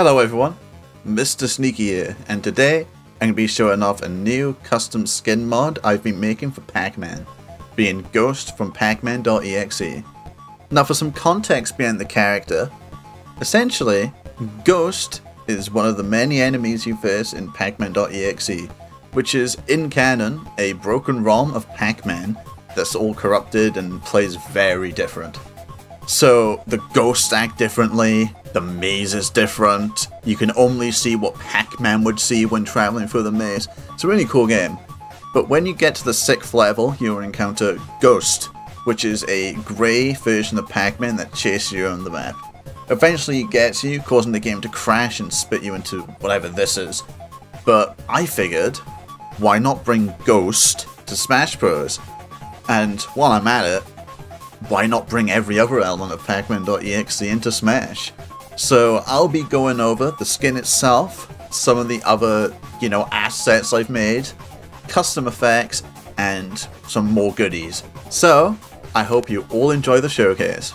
Hello everyone, Mr. Sneaky here, and today I'm going to be showing off a new custom skin mod I've been making for Pac-Man, being Ghost from Pac-Man.exe. Now for some context behind the character, essentially, Ghost is one of the many enemies you face in Pac-Man.exe, which is, in canon, a broken ROM of Pac-Man that's all corrupted and plays very different. So the ghosts act differently, the maze is different, you can only see what Pac-Man would see when traveling through the maze. It's a really cool game. But when you get to the 6th level, you'll encounter Ghost, which is a grey version of Pac-Man that chases you on the map. Eventually it gets you, causing the game to crash and spit you into whatever this is. But I figured, why not bring Ghost to Smash Bros? And while I'm at it, why not bring every other element of Pacman.exe into Smash? So I'll be going over the skin itself, some of the other, you know, assets I've made, custom effects, and some more goodies. So, I hope you all enjoy the showcase.